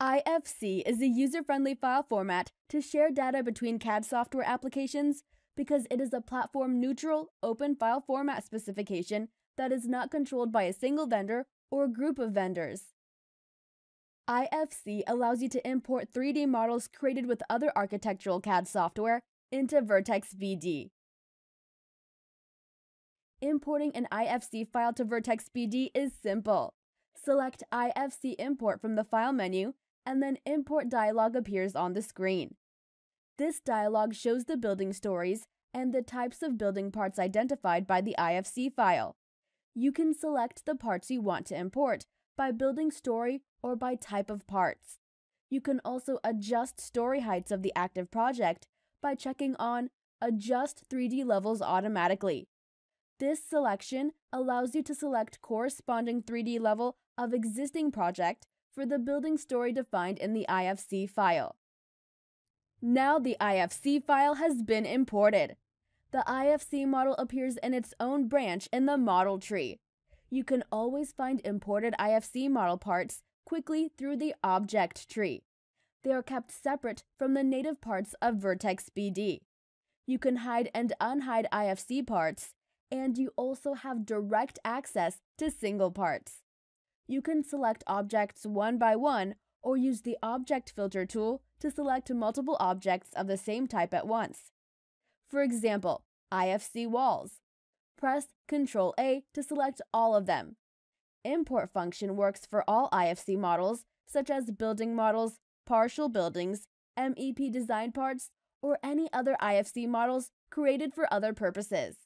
IFC is a user friendly file format to share data between CAD software applications because it is a platform neutral, open file format specification that is not controlled by a single vendor or group of vendors. IFC allows you to import 3D models created with other architectural CAD software into Vertex BD. Importing an IFC file to Vertex BD is simple. Select IFC import from the File menu, and then Import dialog appears on the screen. This dialog shows the building stories and the types of building parts identified by the IFC file. You can select the parts you want to import by building story or by type of parts. You can also adjust story heights of the active project by checking on Adjust 3D levels automatically. This selection allows you to select corresponding 3D level of existing project for the building story defined in the IFC file. Now the IFC file has been imported. The IFC model appears in its own branch in the model tree. You can always find imported IFC model parts quickly through the object tree. They are kept separate from the native parts of Vertex BD. You can hide and unhide IFC parts, and you also have direct access to single parts. You can select objects one by one or use the Object Filter tool to select multiple objects of the same type at once. For example, IFC walls. Press Ctrl A to select all of them. Import function works for all IFC models, such as building models, partial buildings, MEP design parts, or any other IFC models created for other purposes.